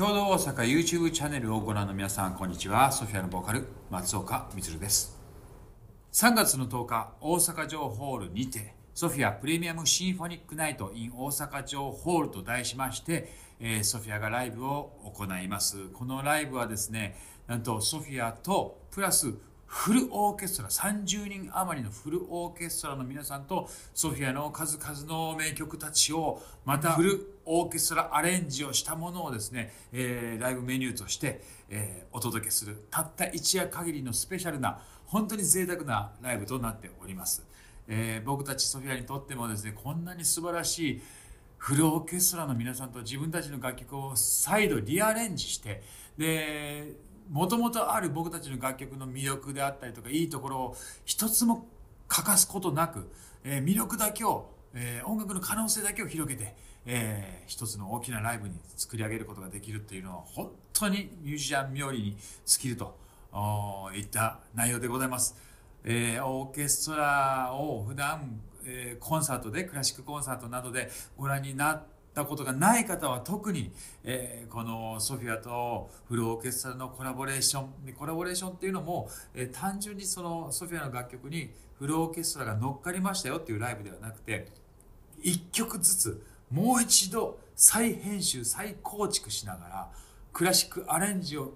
共同大阪 YouTube チャンネルをご覧の皆さんこんにちは。ソフィアのボーカル松岡充です。3月の10日大阪城ホールにてソフィアプレミアムシンフォニックナイト in 大阪城ホールと題しまして、えー、ソフィアがライブを行います。このライブはですねなんとソフィアとプラスフルオーケストラ30人余りのフルオーケストラの皆さんとソフィアの数々の名曲たちをまたフルオーケストラアレンジをしたものをですね、えー、ライブメニューとして、えー、お届けする。たった一夜限りのスペシャルな本当に贅沢なライブとなっております、えー、僕たちソフィアにとってもですねこんなに素晴らしいフルオーケストラの皆さんと自分たちの楽曲を再度リアレンジしてでもともとある僕たちの楽曲の魅力であったりとかいいところを一つも欠かすことなく、えー、魅力だけを、えー、音楽の可能性だけを広げて、えー、一つの大きなライブに作り上げることができるっていうのは本当にミュージシャン冥利に尽きるといった内容でございます。えー、オーケストラを普段、えー、コンサートでクラシックコンサートなどでご覧になってたことがない方は特に、えー、このソフィアとフルオーケストラのコラボレーションコラボレーションっていうのも、えー、単純にそのソフィアの楽曲にフルオーケストラが乗っかりましたよっていうライブではなくて1曲ずつもう一度再編集再構築しながらクラシックアレンジを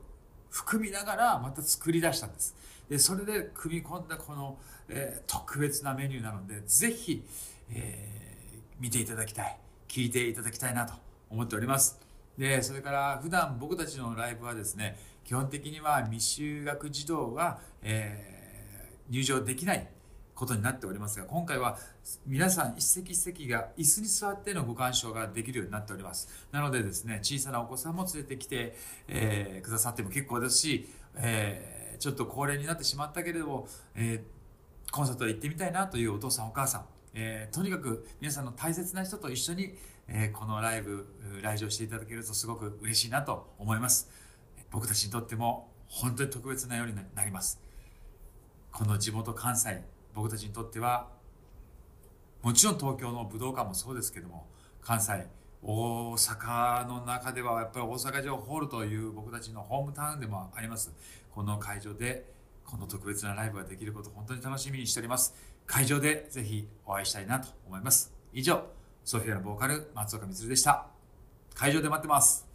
含みながらまた作り出したんです。でそれで組み込んだこの、えー、特別なメニューなのでぜひ、えー、見ていただきたい。聞いていただきたいなと思っております。で、それから普段僕たちのライブはですね、基本的には未就学児童が、えー、入場できないことになっておりますが、今回は皆さん一席一席が椅子に座ってのご鑑賞ができるようになっております。なのでですね、小さなお子さんも連れてきて、えー、くださっても結構ですし、えー、ちょっと高齢になってしまったけれども、えー、コンサートへ行ってみたいなというお父さんお母さん、えー、とにかく皆さんの大切な人と一緒に、えー、このライブ来場していただけるとすごく嬉しいなと思います。僕たちにとっても本当に特別なようになります。この地元関西僕たちにとってはもちろん東京の武道館もそうですけども関西大阪の中ではやっぱり大阪城ホールという僕たちのホームタウンでもあります。この会場でこの特別なライブができること本当に楽しみにしております。会場でぜひお会いしたいなと思います。以上ソフィアのボーカル松岡充でした。会場で待ってます。